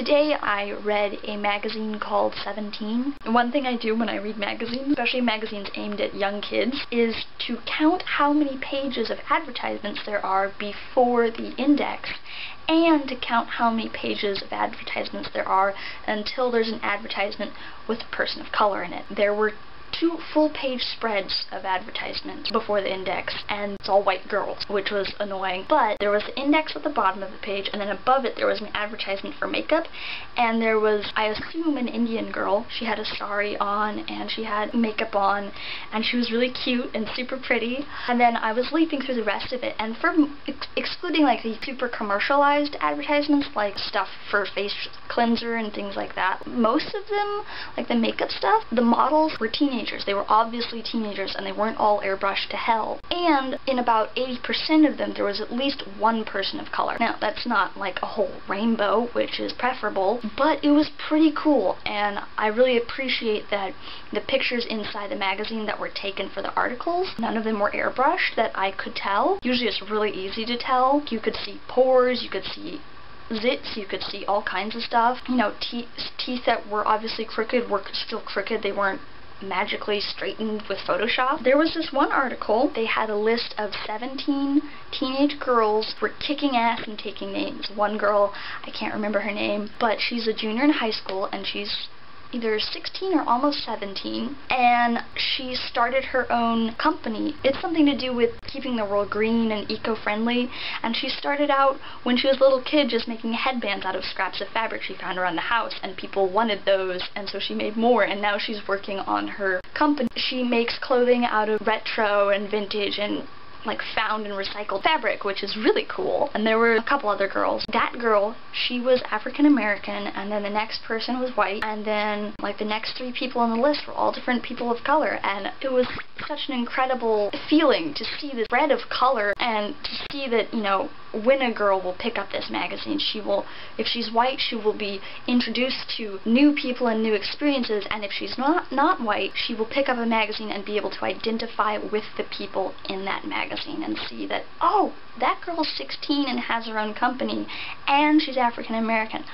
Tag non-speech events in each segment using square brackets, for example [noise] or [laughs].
I read a magazine called Seventeen. One thing I do when I read magazines, especially magazines aimed at young kids, is to count how many pages of advertisements there are before the index and to count how many pages of advertisements there are until there's an advertisement with a person of color in it. There were two full-page spreads of advertisements before the index, and it's all white girls, which was annoying. But there was the index at the bottom of the page, and then above it there was an advertisement for makeup, and there was, I assume, an Indian girl. She had a sari on, and she had makeup on, and she was really cute and super pretty. And then I was leafing through the rest of it, and for ex excluding like the super commercialized advertisements, like stuff for face cleanser and things like that, most of them, like the makeup stuff, the models were teenagers teenagers. They were obviously teenagers and they weren't all airbrushed to hell. And in about 80% of them there was at least one person of color. Now that's not like a whole rainbow, which is preferable, but it was pretty cool and I really appreciate that the pictures inside the magazine that were taken for the articles, none of them were airbrushed that I could tell. Usually it's really easy to tell. You could see pores, you could see zits, you could see all kinds of stuff. You know, teeth, teeth that were obviously crooked were still crooked. They weren't magically straightened with Photoshop. There was this one article, they had a list of 17 teenage girls who were kicking ass and taking names. One girl, I can't remember her name, but she's a junior in high school and she's either 16 or almost 17, and she started her own company. It's something to do with keeping the world green and eco-friendly, and she started out when she was a little kid just making headbands out of scraps of fabric she found around the house, and people wanted those, and so she made more, and now she's working on her company. She makes clothing out of retro and vintage and like found and recycled fabric, which is really cool. And there were a couple other girls. That girl, she was African American, and then the next person was white, and then like the next three people on the list were all different people of color, and it was such an incredible feeling to see this spread of color and to see that, you know, when a girl will pick up this magazine, she will, if she's white, she will be introduced to new people and new experiences, and if she's not, not white, she will pick up a magazine and be able to identify with the people in that magazine and see that, oh, that girl's 16 and has her own company, and she's African American.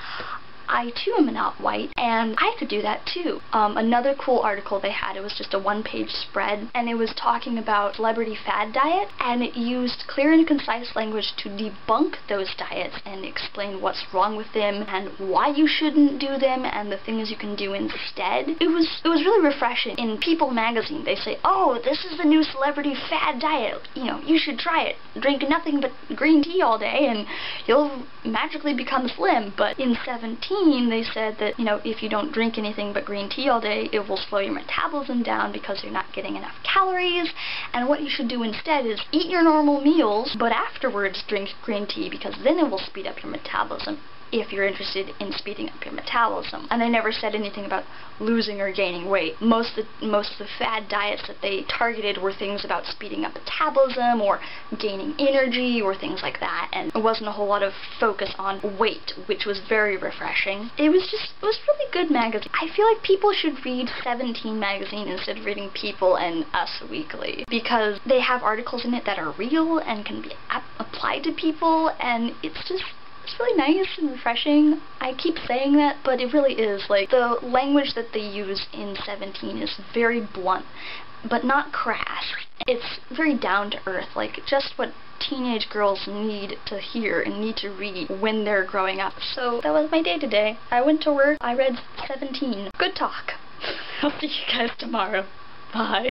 I too am not white, and I could do that too. Um, another cool article they had, it was just a one-page spread, and it was talking about celebrity fad diet, and it used clear and concise language to debunk those diets and explain what's wrong with them and why you shouldn't do them and the things you can do instead. It was it was really refreshing. In People magazine, they say, "Oh, this is the new celebrity fad diet. You know, you should try it. Drink nothing but green tea all day, and you'll magically become slim." But in Seventeen they said that, you know, if you don't drink anything but green tea all day, it will slow your metabolism down because you're not getting enough calories. And what you should do instead is eat your normal meals, but afterwards drink green tea because then it will speed up your metabolism if you're interested in speeding up your metabolism. And they never said anything about losing or gaining weight. Most of the, most of the fad diets that they targeted were things about speeding up metabolism or gaining energy or things like that. And it wasn't a whole lot of focus on weight, which was very refreshing. It was just, it was really good magazine. I feel like people should read Seventeen magazine instead of reading People and Us Weekly because they have articles in it that are real and can be applied to people and it's just it's really nice and refreshing. I keep saying that, but it really is. Like, the language that they use in Seventeen is very blunt, but not crass. It's very down to earth, like, just what teenage girls need to hear and need to read when they're growing up. So, that was my day today. I went to work, I read Seventeen. Good talk. [laughs] I'll see you guys tomorrow. Bye.